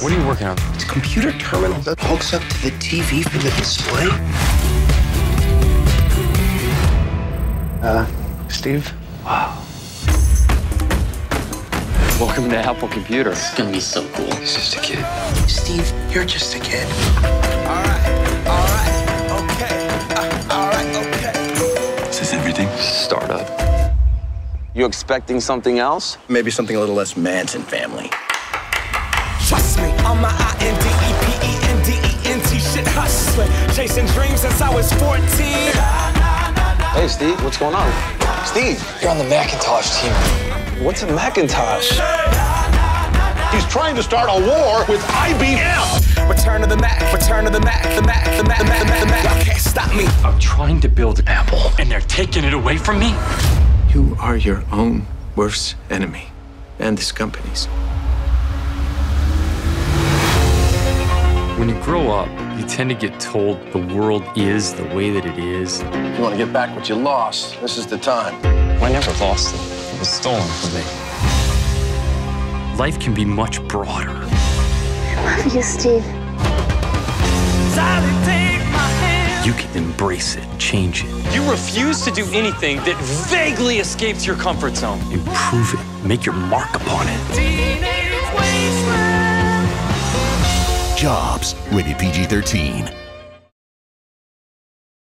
What are you working on? It's a computer terminal that hooks up to the TV for the display. Uh, Steve? Wow. Welcome to Apple Computer. It's gonna be so cool. He's just a kid. Steve, you're just a kid. All right, all right, okay, uh, all right, okay. Is this everything? Startup. You expecting something else? Maybe something a little less Manson family. Trust me, I'm my I-N-D-E-P-E-N-D-E-N-T shit hustling. Chasing dreams since I was 14. Hey, Steve, what's going on? Steve, You're on the Macintosh team. what's a Macintosh? He's trying to start a war with IBM. Return to the Mac, return to the Mac, the Mac, the Mac, the Mac, the Mac, the Mac. Y'all can't stop me. I'm trying to build an Apple, and they're taking it away from me? You are your own worst enemy, and this company's. Grow up, you tend to get told the world is the way that it is. If you want to get back what you lost, this is the time. I never lost it. It was stolen from me. Life can be much broader. I love you, Steve. You can embrace it, change it. You refuse to do anything that vaguely escapes your comfort zone. Improve it, make your mark upon it. Jobs, rated PG 13.